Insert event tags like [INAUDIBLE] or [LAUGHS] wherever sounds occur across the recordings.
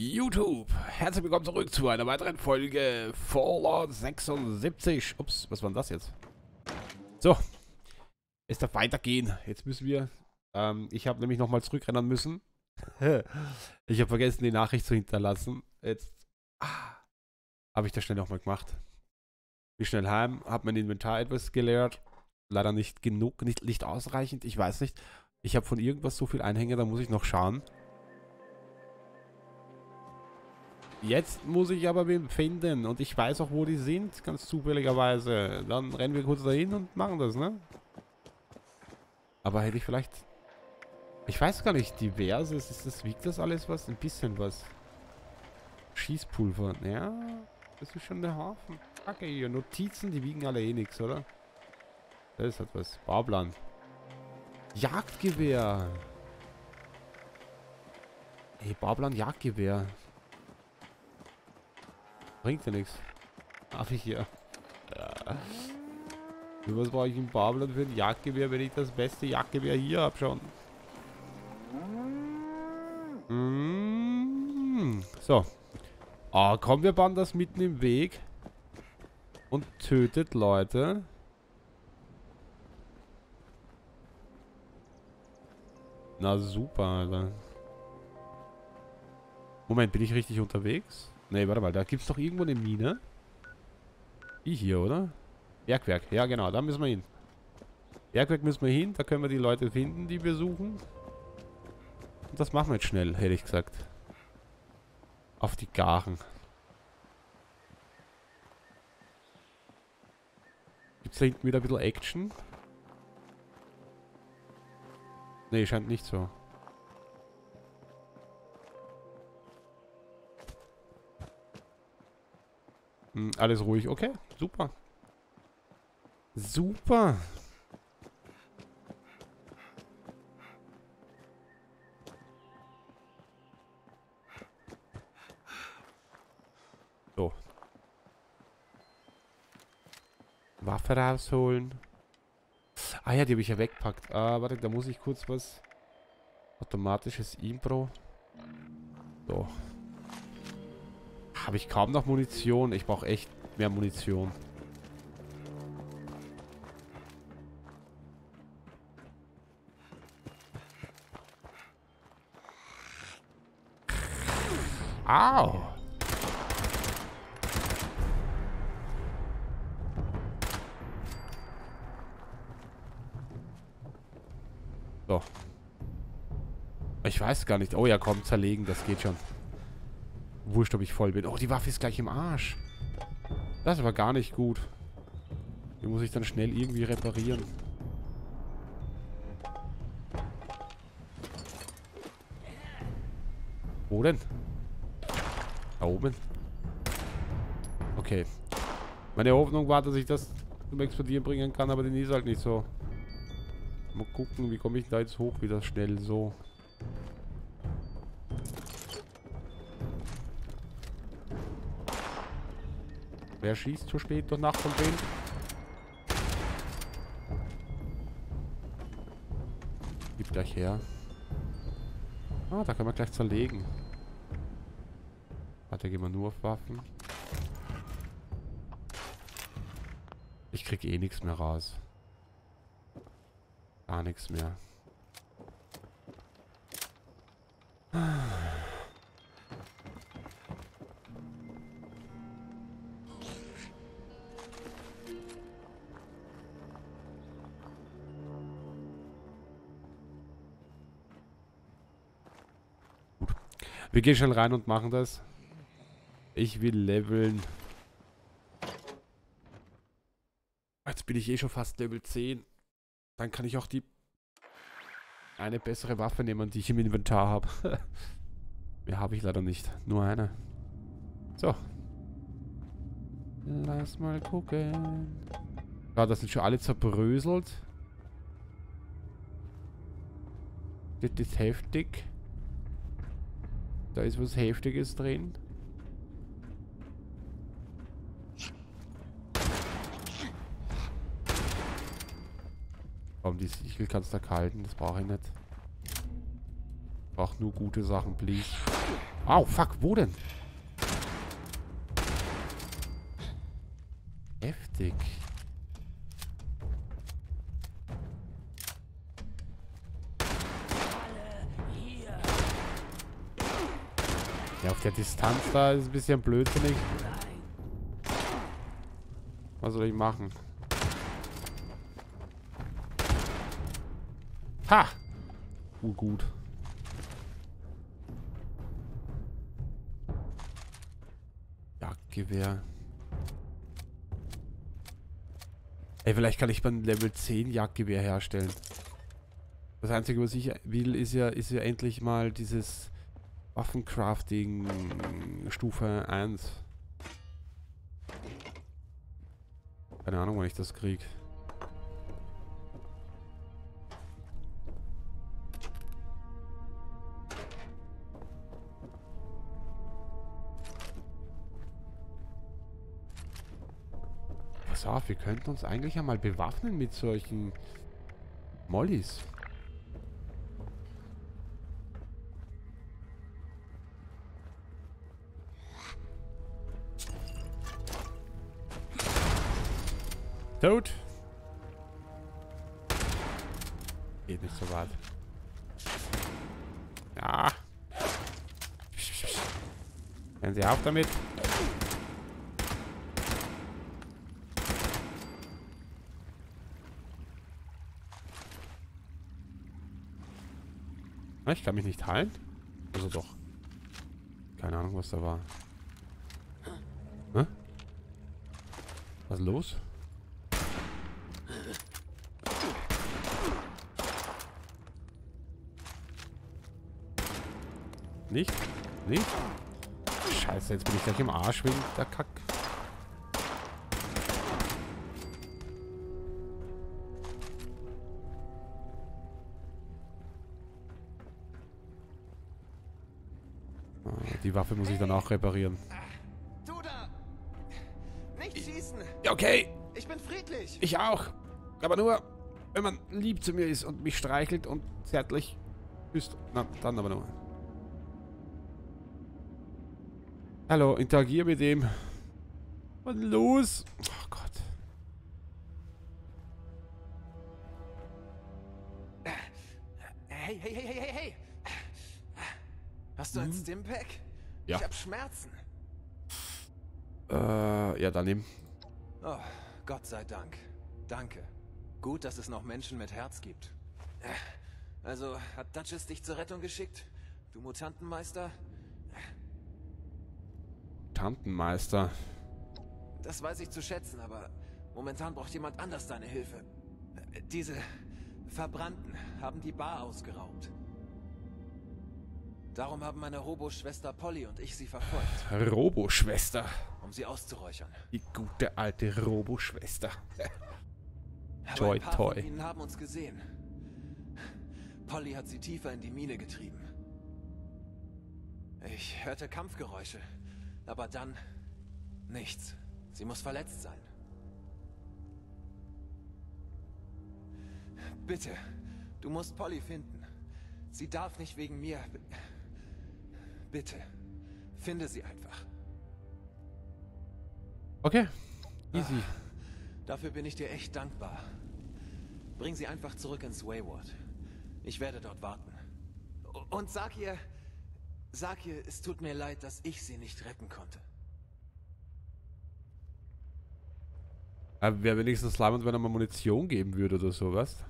YouTube, herzlich willkommen zurück zu einer weiteren Folge Fallout 76. Ups, was war denn das jetzt? So, es darf weitergehen. Jetzt müssen wir, ähm, ich habe nämlich nochmal zurückrennen müssen. [LAUGHS] ich habe vergessen, die Nachricht zu hinterlassen. Jetzt ah, habe ich das schnell nochmal gemacht. Wie schnell heim, habe mein Inventar etwas geleert. Leider nicht genug, nicht, nicht ausreichend, ich weiß nicht. Ich habe von irgendwas so viel Einhänge, da muss ich noch schauen. Jetzt muss ich aber wen finden. Und ich weiß auch, wo die sind, ganz zufälligerweise. Dann rennen wir kurz dahin und machen das, ne? Aber hätte ich vielleicht... Ich weiß gar nicht, diverses, ist das, wiegt das alles was? Ein bisschen was. Schießpulver, ja, das ist schon der Hafen. Okay, hier, Notizen, die wiegen alle eh nichts, oder? Das hat was. Bauplan. Jagdgewehr. Ey, Bauplan Jagdgewehr. Bringt ja nichts. Darf ich hier. Ja. Was brauche ich im Bauplan für ein Jagdgewehr, wenn ich das beste Jagdgewehr hier habe schon? Mmh. So. Ah, komm, wir bauen das mitten im Weg. Und tötet Leute. Na super, Alter. Moment, bin ich richtig unterwegs? Ne, warte mal, da gibt es doch irgendwo eine Mine. Die hier, oder? Bergwerk, ja genau, da müssen wir hin. Bergwerk müssen wir hin, da können wir die Leute finden, die wir suchen. Und das machen wir jetzt schnell, hätte ich gesagt. Auf die Garen. Gibt es da hinten wieder ein bisschen Action? Ne, scheint nicht so. Hm, alles ruhig. Okay, super. Super. So. Waffe rausholen. Ah ja, die habe ich ja weggepackt. Ah, warte, da muss ich kurz was... Automatisches Impro. So habe ich kaum noch Munition. Ich brauche echt mehr Munition. Au! So. Ich weiß gar nicht. Oh ja, komm, zerlegen, das geht schon. Wurscht, ob ich voll bin. Oh, die Waffe ist gleich im Arsch. Das war gar nicht gut. Die muss ich dann schnell irgendwie reparieren. Wo denn? Da oben. Okay. Meine Hoffnung war, dass ich das zum Explodieren bringen kann, aber den ist halt nicht so. Mal gucken, wie komme ich da jetzt hoch wieder schnell so. Wer schießt so spät durch Nacht und Wind? Gib gleich her. Ah, da können wir gleich zerlegen. Warte, gehen wir nur auf Waffen. Ich krieg eh nichts mehr raus. Gar nichts mehr. Wir gehen schnell rein und machen das. Ich will leveln. Jetzt bin ich eh schon fast Level 10. Dann kann ich auch die eine bessere Waffe nehmen, die ich im Inventar habe. [LAUGHS] Mehr habe ich leider nicht. Nur eine. So. Lass mal gucken. Ja, das sind schon alle zerbröselt. Das ist heftig. Da ist was Heftiges drin. Warum die Sichel kannst du da halten? Das brauche ich nicht. Brauch nur gute Sachen, please. Au, oh, fuck, wo denn? Heftig. Ja, auf der Distanz da ist ein bisschen blödsinnig. Was soll ich machen? Ha! Uh, gut. Jagdgewehr. Ey, vielleicht kann ich beim Level 10 Jagdgewehr herstellen. Das Einzige, was ich will, ist ja, ist ja endlich mal dieses Waffencrafting Stufe 1. Keine Ahnung, wann ich das krieg. Pass auf, wir könnten uns eigentlich einmal bewaffnen mit solchen Mollys. Tot. Geht nicht so weit. Ja. Hören Sie auf damit. Ich kann mich nicht heilen. Also doch. Keine Ahnung, was da war. Hä? Was ist los? Nicht? Nicht? Scheiße, jetzt bin ich gleich im Arsch wegen der Kack. Ah, die Waffe muss ich dann auch reparieren. Du da! Nicht schießen! Okay! Ich bin friedlich! Ich auch! Aber nur, wenn man lieb zu mir ist und mich streichelt und zärtlich küsst. Na, dann aber nur. Hallo, interagier mit dem. Was los? Oh Gott. Hey, hey, hey, hey, hey, Hast du ein hm? Stimpack? Ja. Ich hab Schmerzen. Äh, ja, dann nehmen. Oh, Gott sei Dank. Danke. Gut, dass es noch Menschen mit Herz gibt. Also, hat Duchess dich zur Rettung geschickt? Du Mutantenmeister? Mutantenmeister. Das weiß ich zu schätzen, aber momentan braucht jemand anders deine Hilfe. Diese Verbrannten haben die Bar ausgeraubt. Darum haben meine Robo-Schwester Polly und ich sie verfolgt. Robo-Schwester? Um sie auszuräuchern. Die gute alte Robo-Schwester. [LAUGHS] toi, toi. Von ihnen haben uns gesehen. Polly hat sie tiefer in die Mine getrieben. Ich hörte Kampfgeräusche. Aber dann nichts. Sie muss verletzt sein. Bitte, du musst Polly finden. Sie darf nicht wegen mir... Bitte, finde sie einfach. Okay, easy. Ach, dafür bin ich dir echt dankbar. Bring sie einfach zurück ins Wayward. Ich werde dort warten. Und sag ihr, Sag ihr, es tut mir leid, dass ich sie nicht retten konnte. Aber wäre wenigstens leibend, wenn er mal Munition geben würde oder sowas.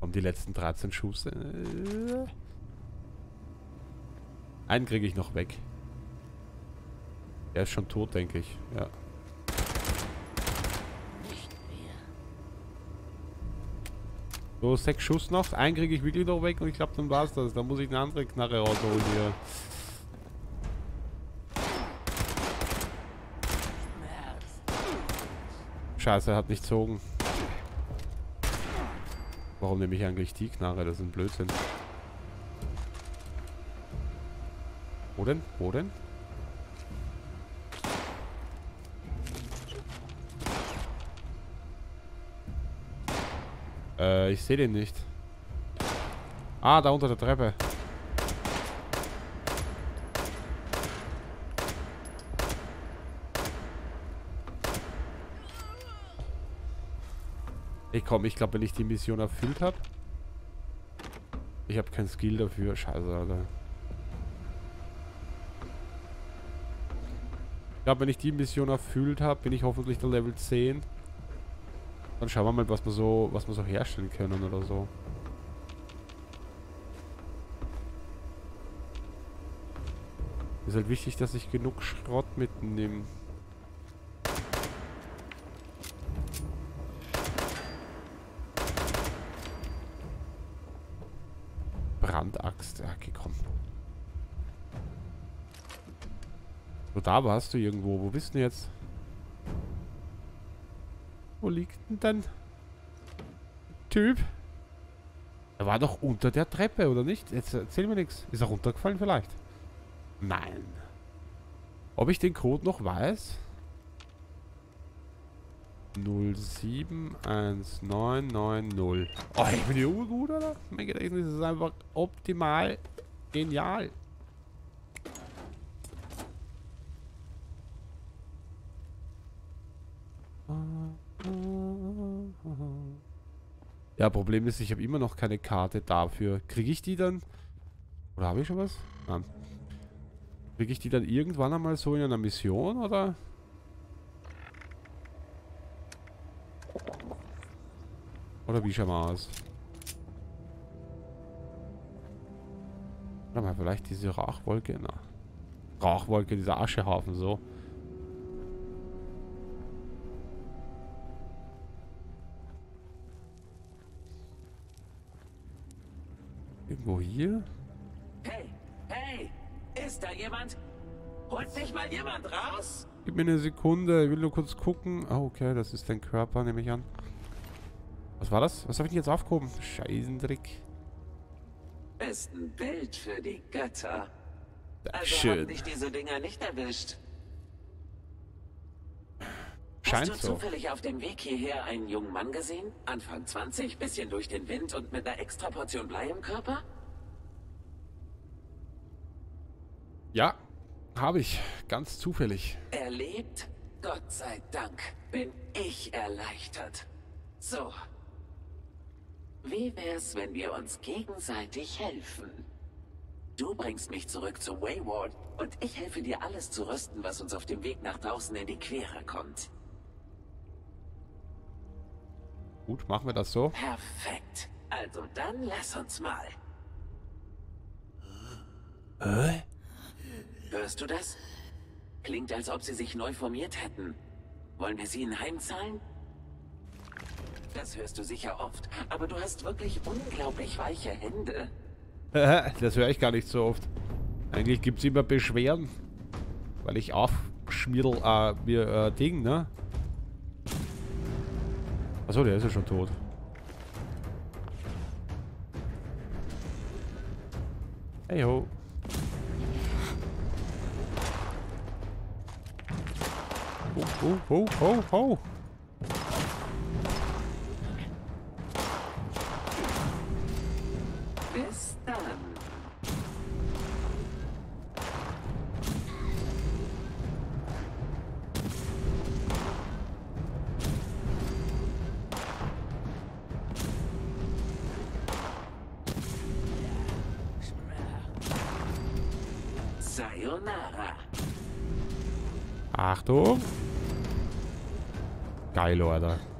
Um die letzten 13 Schuss. Einen kriege ich noch weg. Er ist schon tot, denke ich. Ja. So, sechs Schuss noch. Einen kriege ich wirklich noch weg und ich glaube, dann war's das. Da muss ich eine andere Knarre rausholen hier. Scheiße, er hat nicht gezogen. Warum nehme ich eigentlich die Knarre? Das ist ein Blödsinn. Wo denn? Wo denn? Äh, ich sehe den nicht. Ah, da unter der Treppe. Ich komm, ich glaube, wenn ich die Mission erfüllt habe. Ich habe kein Skill dafür. Scheiße, Alter. Ich glaube, wenn ich die Mission erfüllt habe, bin ich hoffentlich der Level 10. Dann schauen wir mal, was wir so, was wir so herstellen können oder so. Ist halt wichtig, dass ich genug Schrott mitnehme. Brandaxt. Ja, okay, komm. So, da warst du irgendwo. Wo bist du jetzt? Wo liegt denn dein Typ? Er war doch unter der Treppe, oder nicht? Jetzt erzähl mir nichts. Ist er runtergefallen vielleicht? Nein. Ob ich den Code noch weiß? 071990. Oh, ich bin hier gut, oder? Mein Gedächtnis ist einfach optimal genial. Ja, Problem ist, ich habe immer noch keine Karte dafür. Kriege ich die dann? Oder habe ich schon was? Nein. Kriege ich die dann irgendwann einmal so in einer Mission, oder? Oder wie schauen wir aus? Warte mal, vielleicht diese Rauchwolke? Na. Rauchwolke, dieser Aschehaufen, so. Irgendwo hier? Hey, hey, ist da jemand? Holt sich mal jemand raus? Gib mir eine Sekunde, ich will nur kurz gucken. Ah, okay, das ist dein Körper, nehme ich an. Was war das? Was habe ich denn jetzt aufgehoben? Scheißendrick. Ist ein Bild für die Götter. Also Schön. haben dich diese Dinger nicht erwischt. Scheint Hast du so. zufällig auf dem Weg hierher einen jungen Mann gesehen? Anfang 20, bisschen durch den Wind und mit einer extra Portion Blei im Körper? Ja, habe ich. Ganz zufällig. Er lebt? Gott sei Dank bin ich erleichtert. So. Wie wär's, wenn wir uns gegenseitig helfen? Du bringst mich zurück zu Wayward und ich helfe dir alles zu rüsten, was uns auf dem Weg nach draußen in die Quere kommt. Gut, machen wir das so. Perfekt. Also dann lass uns mal. Hä? Hörst du das? Klingt, als ob sie sich neu formiert hätten. Wollen wir sie ihnen heimzahlen? Das hörst du sicher oft, aber du hast wirklich unglaublich weiche Hände. das höre ich gar nicht so oft. Eigentlich gibt es immer Beschwerden. Weil ich aufschmiedel, äh, mir, äh, Ding, ne? Achso, der ist ja schon tot. Hey ho. Ho, ho, ho, ho, ho.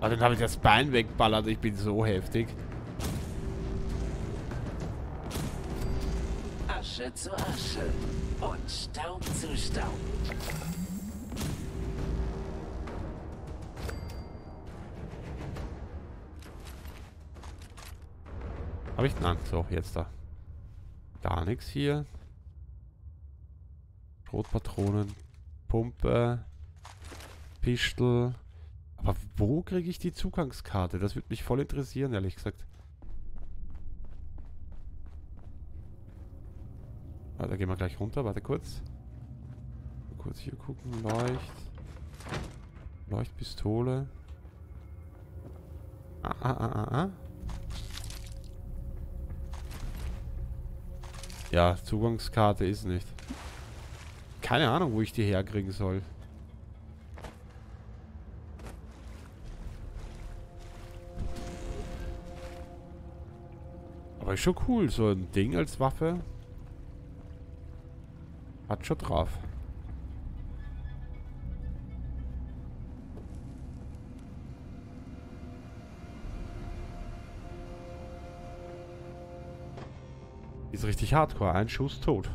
Ah, dann habe ich das Bein wegballert. Ich bin so heftig. Asche zu Asche und Staub zu Staub. Habe ich? Nein, so, jetzt da. Gar nichts hier. Schrotpatronen, Pumpe, Pistol. Aber wo kriege ich die Zugangskarte? Das würde mich voll interessieren, ehrlich gesagt. Ah, da gehen wir gleich runter. Warte kurz. Mal kurz hier gucken. Leucht. Leuchtpistole. Ah, ah, ah, ah, ah. Ja, Zugangskarte ist nicht. Keine Ahnung, wo ich die herkriegen soll. Aber ist schon cool, so ein Ding als Waffe. Hat schon drauf. ist richtig hardcore. Ein Schuss tot.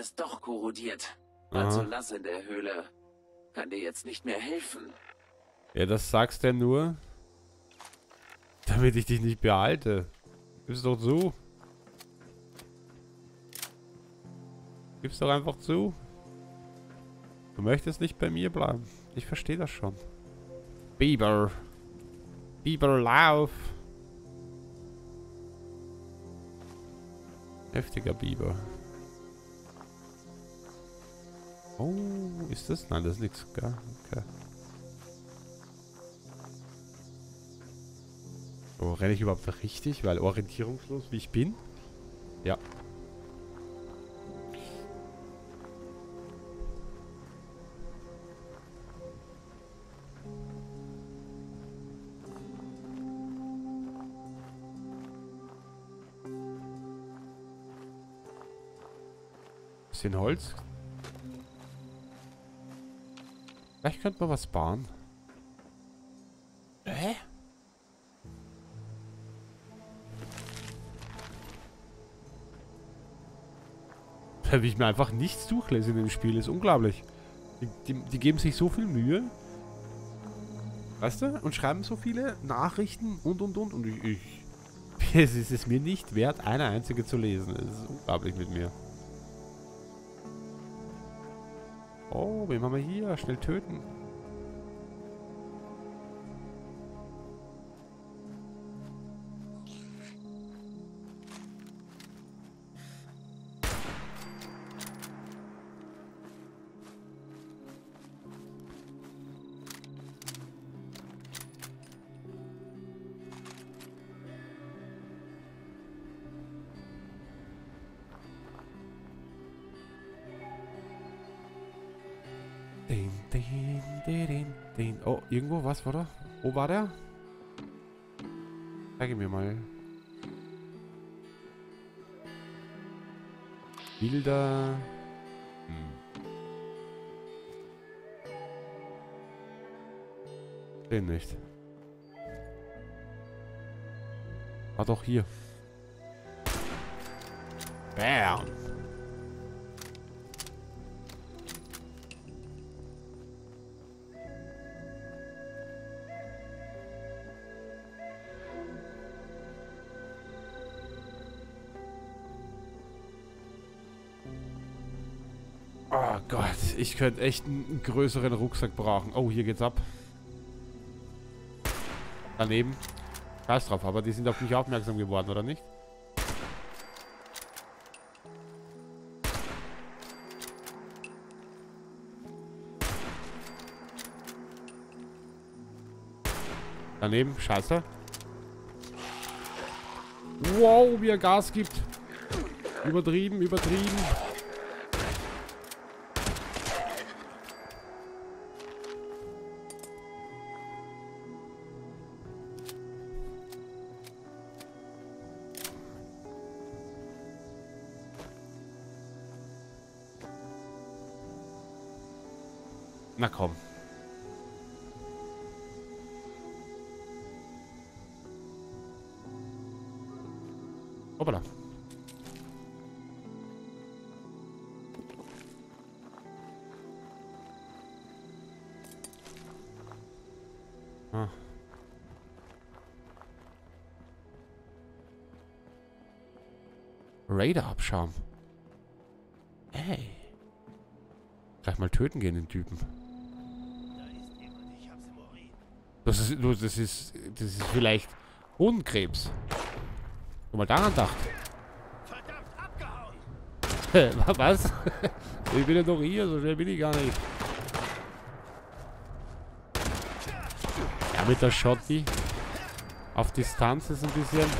Ist doch korrodiert. Also lass in der Höhle. Kann dir jetzt nicht mehr helfen. Ja, das sagst du nur, damit ich dich nicht behalte. Gib's doch zu. Gib's doch einfach zu. Du möchtest nicht bei mir bleiben. Ich verstehe das schon. Biber. Biber, lauf. Heftiger Biber. Oh, ist das? Nein, das ist nichts? Okay. Oh, renne ich überhaupt richtig? Weil orientierungslos wie ich bin? Ja. Bisschen Holz. Vielleicht könnte man was sparen. Hä? Wie ich mir einfach nichts durchlese in dem Spiel, ist unglaublich. Die, die, die, geben sich so viel Mühe. Weißt du? Und schreiben so viele Nachrichten und und und. Und ich, ich [LAUGHS] es ist es mir nicht wert, eine einzige zu lesen. Es ist unglaublich mit mir. Oh, wen haben wir hier? Schnell töten. Was war da? Wo war der? Zeige mir mal. Bilder. Hm. Den nicht. Ah doch, hier. Bam. Ich könnte echt einen größeren Rucksack brauchen. Oh, hier geht's ab. Daneben. Scheiß drauf, aber die sind auf mich aufmerksam geworden, oder nicht? Daneben, scheiße. Wow, wie er Gas gibt. Übertrieben, übertrieben. Na komm. Hoppala. Ah. Raider-Abschaum. Ey. Gleich mal töten gehen, den Typen. Das ist, das ist, das ist vielleicht Hodenkrebs. Guck mal daran dacht. [LAUGHS] Was? [LAUGHS] ich bin ja noch hier, so schnell bin ich gar nicht. Ja, mit der Schotti auf Distanz ist ein bisschen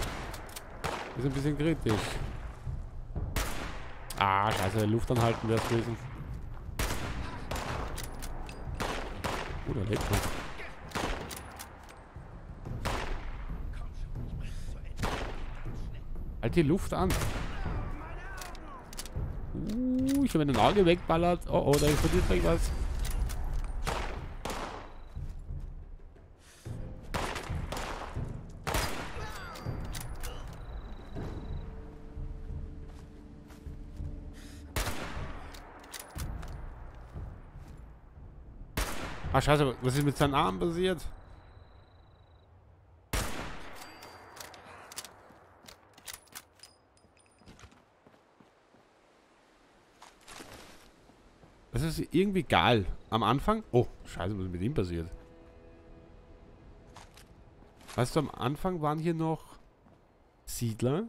ist ein bisschen kritisch. Ah, scheiße, Luft anhalten wäre es gewesen. Oh, der lebt noch. Halt die Luft an. Uh, ich habe mein Auge wegballert. Oh, oh, da explodiert was. Ah, scheiße, was ist mit seinem Arm passiert? Das ist irgendwie geil. Am Anfang... Oh, scheiße, was ist mit ihm passiert? Weißt du, am Anfang waren hier noch Siedler.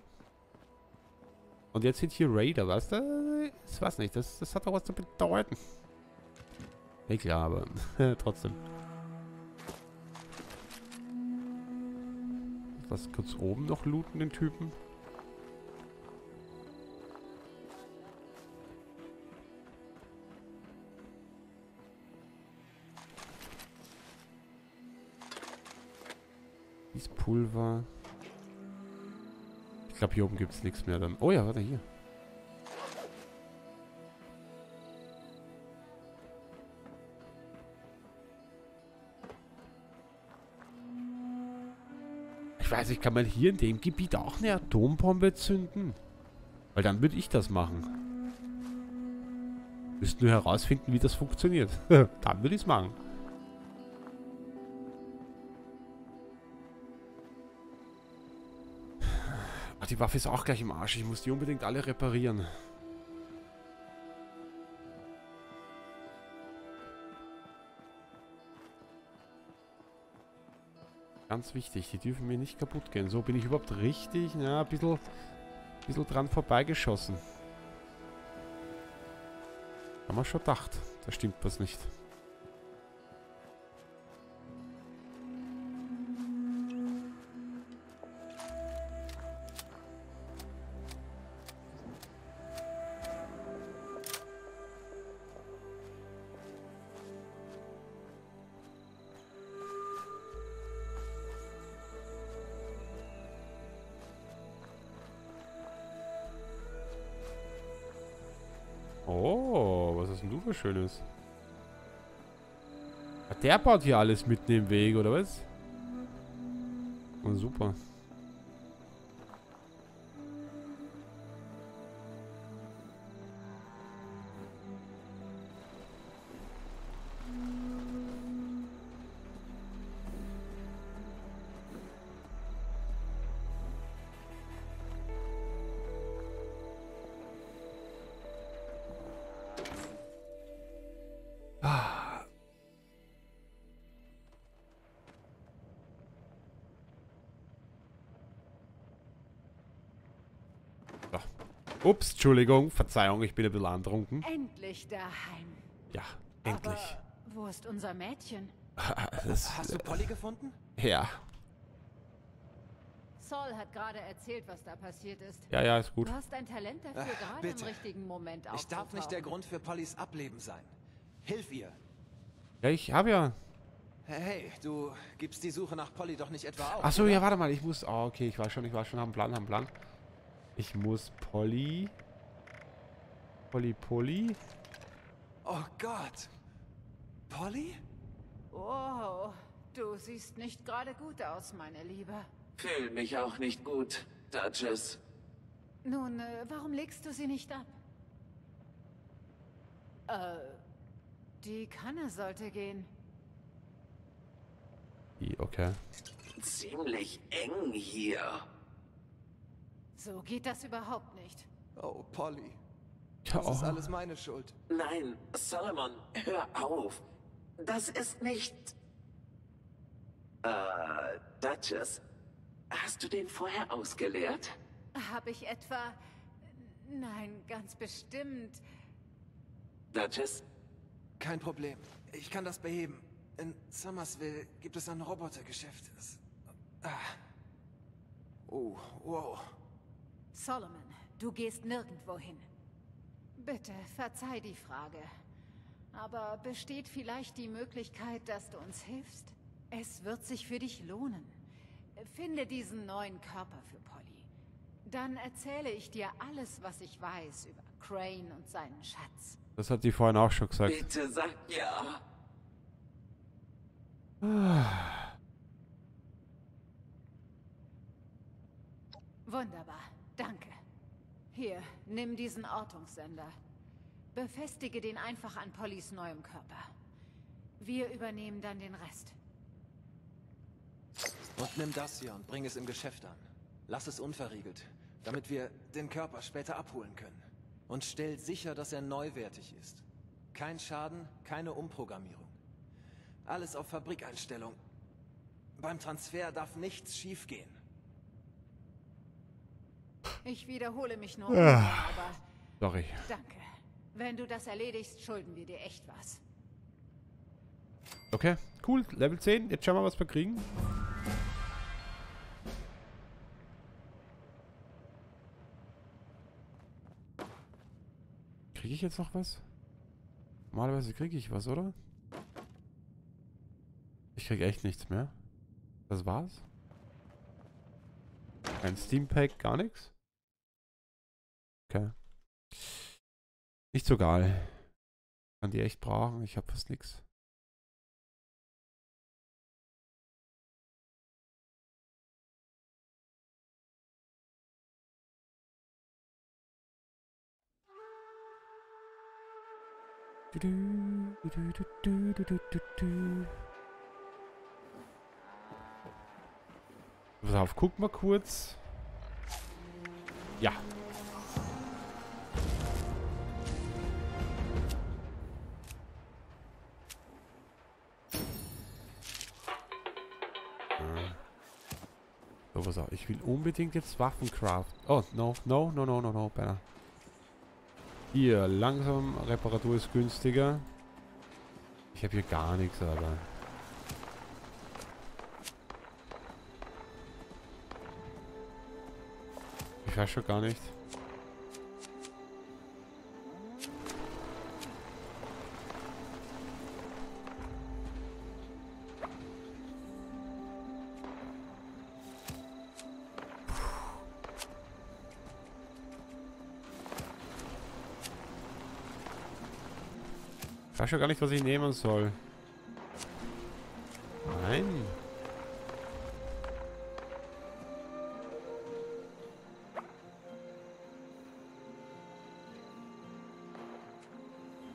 Und jetzt sind hier Raider, weißt du? Ich weiß nicht, das, das hat doch was zu bedeuten. Ja klar, aber [LAUGHS] trotzdem. Lass kurz oben noch looten, den Typen. Dies Pulver. Ich glaube, hier oben gibt es nichts mehr dann. Oh ja, warte, hier. Ich weiß nicht, kann man hier in dem Gebiet auch eine Atombombe zünden? Weil dann würde ich das machen. Müssten nur herausfinden, wie das funktioniert. [LAUGHS] dann würde ich es machen. Die Waffe ist auch gleich im Arsch. Ich muss die unbedingt alle reparieren. Ganz wichtig, die dürfen mir nicht kaputt gehen. So bin ich überhaupt richtig, ja, ein bisschen, bisschen dran vorbeigeschossen. Haben wir schon gedacht. Da stimmt was nicht. Was ist denn du für Schönes? Der baut hier alles mitten im Weg, oder was? Oh, super. Ups, Entschuldigung, Verzeihung, ich bin ein bisschen antrunken. Endlich daheim. Ja, endlich. Aber wo ist unser Mädchen? [LAUGHS] Das, Hast du Polly gefunden? ja, Saul hat gerade erzählt, was da passiert ist. ja, ja, ist gut. Du hast ein Talent dafür, Ach, gerade bitte. im richtigen Moment Ich darf nicht der. Grund für Pollys Ableben sein. Hilf ihr. Ja, ich habe ja... Hey, du gibst die Suche nach Polly doch nicht etwa auf. Achso, oder? ja, warte mal, ich muss... Oh, okay, ich war schon, ich war schon am Plan, am Plan. Ich muss Polly... Polly, Polly... Oh Gott. Polly? Wow, du siehst nicht gerade gut aus, meine Liebe. Fühl mich auch nicht gut, Duchess. Nun, äh, warum legst du sie nicht ab? Äh, die Kanne sollte gehen. Okay. Ziemlich eng hier. So geht das überhaupt nicht. Oh, Polly. Das ist oh. alles meine Schuld. Nein, Solomon, hör auf. Das ist nicht... Äh, Duchess, hast du den vorher ausgeleert? Habe ich etwa... Nein, ganz bestimmt. Duchess? Kein Problem. Ich kann das beheben. In Summersville gibt es ein Robotergeschäft. Ah. Oh, wow. Solomon, du gehst nirgendwo hin. Bitte, verzeih die Frage. Aber besteht vielleicht die Möglichkeit, dass du uns hilfst? Es wird sich für dich lohnen. Finde diesen neuen Körper für Polly. Dann erzähle ich dir alles, was ich weiß über Crane und seinen Schatz. Das hat die vorhin auch schon gesagt. Bitte sag ja. Wunderbar, danke. Hier, nimm diesen Ortungssender. Befestige den einfach an Pollys neuem Körper. Wir übernehmen dann den Rest. Und nimm das hier und bring es im Geschäft an. Lass es unverriegelt, damit wir den Körper später abholen können. Und stell sicher, dass er neuwertig ist. Kein Schaden, keine Umprogrammierung. Alles auf Fabrikeinstellung. Beim Transfer darf nichts schiefgehen. Ich wiederhole mich nur, aber Sorry. danke. Wenn du das erledigst, schulden wir dir echt was. Okay, cool. Level 10. Jetzt schauen wir, was wir kriegen. Kriege ich jetzt noch was? Normalerweise kriege ich was, oder? Ich kriege echt nichts mehr. Das war's? Kein Steam Pack, gar nichts? Okay. Nicht so geil. Kann die echt brauchen. Ich habe fast nichts. Pass auf, guck mal kurz. Ja. So, pass auf. Ich will unbedingt jetzt Waffen craften. Oh, no, no, no, no, no, no, better. Hier, langsam, Reparatur ist günstiger. Ich habe hier gar nichts, aber... Ich weiß schon gar nicht. Schon gar nicht, was ich nehmen soll. Nein.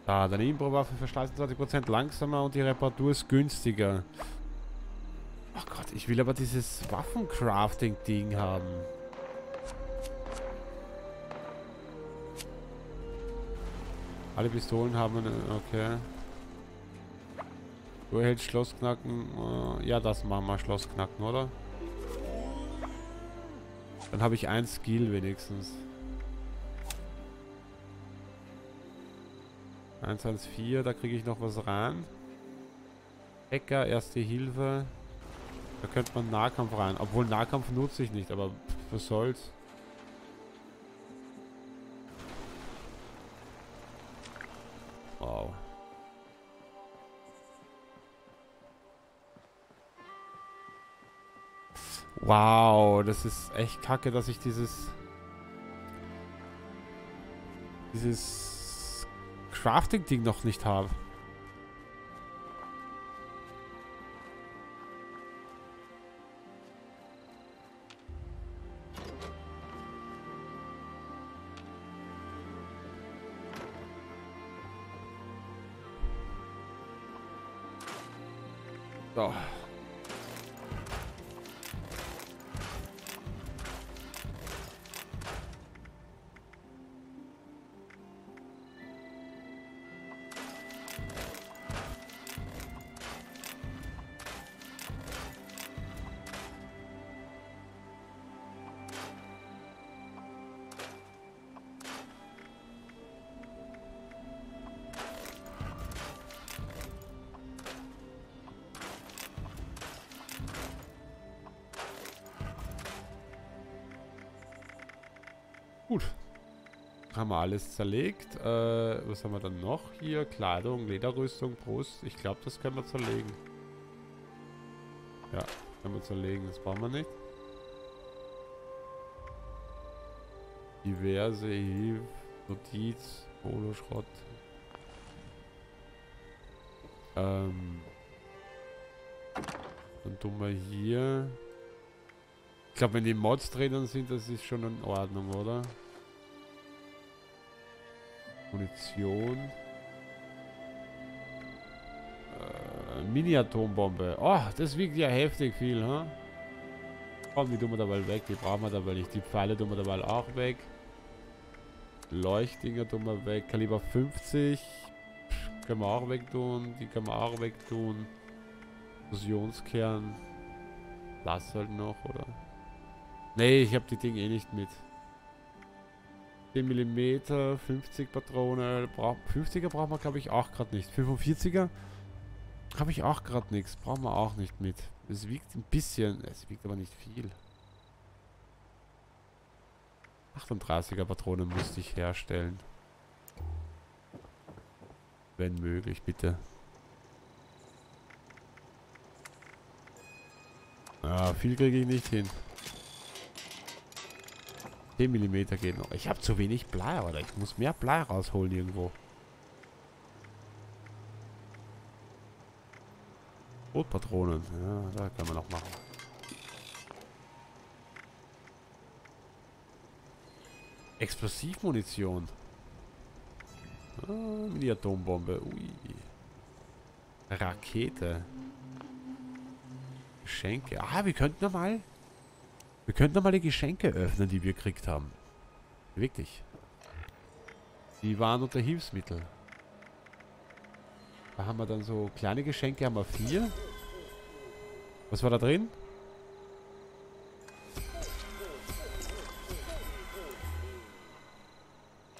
Da, deine Impro-Waffe verschleißt 20% langsamer und die Reparatur ist günstiger. Oh Gott, ich will aber dieses Waffencrafting-Ding haben. Alle Pistolen haben eine... Okay. Du erhältst Schlossknacken. Äh, ja, das machen wir Schlossknacken, oder? Dann habe ich ein Skill wenigstens. 114, da kriege ich noch was rein. Hacker, Erste Hilfe. Da könnte man Nahkampf rein. Obwohl Nahkampf nutze ich nicht, aber was soll's. Wow. Wow, das ist echt kacke, dass ich dieses... Dieses Crafting-Ding noch nicht habe. So. Gut. Haben wir alles zerlegt. Äh, was haben wir dann noch hier? Kleidung, Lederrüstung, Brust. Ich glaube, das können wir zerlegen. Ja, können wir zerlegen. Das brauchen wir nicht. Diverse, Hiv, Notiz, Poloschrott. Ähm. Dann tun wir hier. Ich glaube, wenn die Mods drinnen sind, das ist schon in Ordnung, oder? Munition. Äh, Mini-Atombombe. Oh, das wiegt ja heftig viel, ha? Komm, die tun wir dabei weg. Die brauchen wir dabei nicht. Die Pfeile tun wir dabei auch weg. Leuchtdinger tun wir weg. Kaliber 50. Pff, können wir auch wegtun. Die können wir auch wegtun. Fusionskern. Das halt noch, oder? Nee, ich habe die Dinge eh nicht mit. 10 mm, 50 Patrone. 50er brauchen wir, glaube ich, auch gerade nicht. 45er habe ich auch gerade nichts. Brauchen wir auch nicht mit. Es wiegt ein bisschen. Es wiegt aber nicht viel. 38er Patronen musste ich herstellen. Wenn möglich, bitte. Ja, viel kriege ich nicht hin. 10 mm geht noch. Ich habe zu wenig Blei, oder? Ich muss mehr Blei rausholen irgendwo. Rotpatronen. Ja, da kann man noch machen. Explosivmunition. Ah, Mini-Atombombe. Ui. Rakete. Geschenke. Ah, wir könnten noch mal... Wir könnten noch mal die Geschenke öffnen, die wir gekriegt haben. Wirklich. Die waren unter Hilfsmittel. Da haben wir dann so kleine Geschenke, haben wir vier. Was war da drin?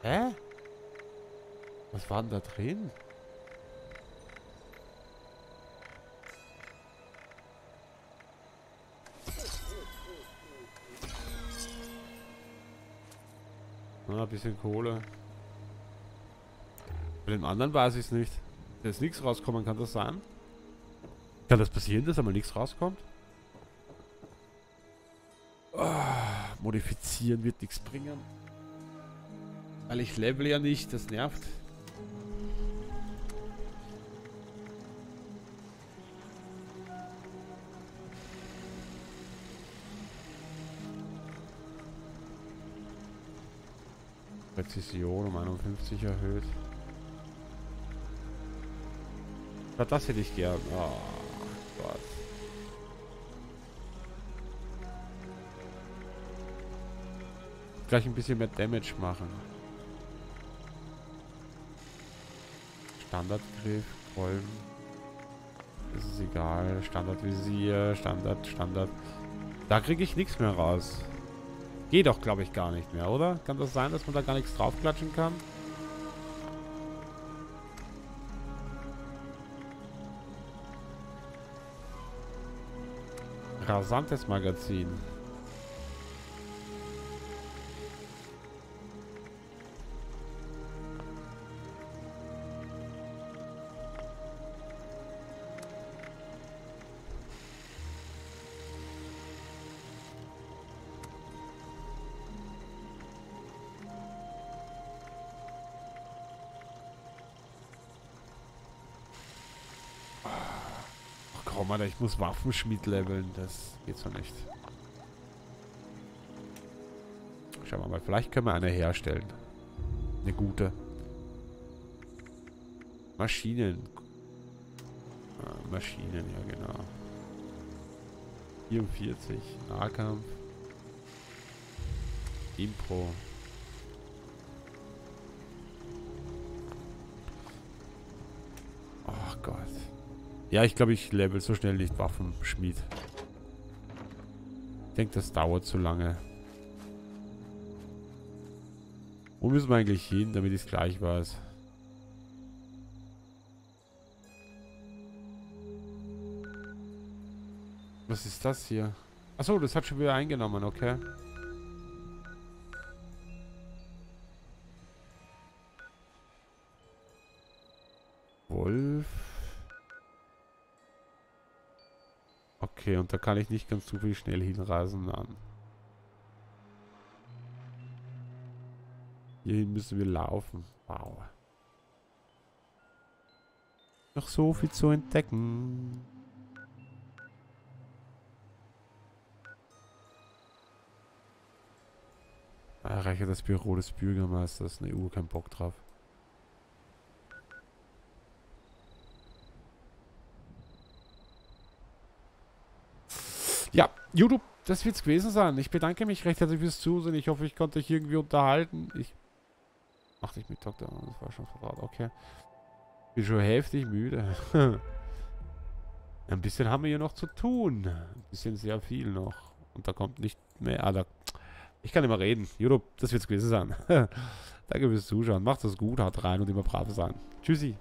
Hä? Was war denn da drin? Ein bisschen Kohle. Bei dem anderen weiß ich es nicht. Da ist nichts rauskommen, kann das sein? Kann das passieren, dass einmal nichts rauskommt? Oh, modifizieren wird nichts bringen. Weil ich level ja nicht, das nervt. Präzision um 51 erhöht. Das hätte ich gern. Oh Gott. Gleich ein bisschen mehr Damage machen. Standardgriff, Kolben. Das ist egal. Standardvisier, Standard, Standard. Da kriege ich nichts mehr raus. Geht doch, glaube ich, gar nicht mehr, oder? Kann das sein, dass man da gar nichts draufklatschen kann? Rasantes Magazin. Komm, Alter, ich muss Waffenschmied leveln. Das geht so nicht. Schauen wir mal, vielleicht können wir eine herstellen. Eine gute. Maschinen. Ah, Maschinen, ja genau. 44. Nahkampf. Impro. Ja, ich glaube, ich level so schnell nicht Waffenschmied. Ich denke, das dauert zu lange. Wo müssen wir eigentlich hin, damit ich es gleich weiß? Was ist das hier? Achso, das hat schon wieder eingenommen, okay. Okay, und da kann ich nicht ganz zufällig schnell hinreisen. Nein. Hierhin müssen wir laufen. Wow. Noch so viel zu entdecken. Erreiche das Büro des Bürgermeisters. Ne, Uhr kein Bock drauf. Ja, YouTube, das wird's gewesen sein. Ich bedanke mich recht herzlich fürs Zusehen. Ich hoffe, ich konnte euch irgendwie unterhalten. Ich Ach, ich mit Dr. Das war schon vertraut. Okay. Bin schon heftig müde. [LAUGHS] Ein bisschen haben wir hier noch zu tun. Ein bisschen sehr viel noch. Und da kommt nicht mehr. Ah, da ich kann immer reden. YouTube, das wird's gewesen sein. [LAUGHS] Danke fürs Zuschauen. Macht es gut, haut rein und immer brav sein. Tschüssi.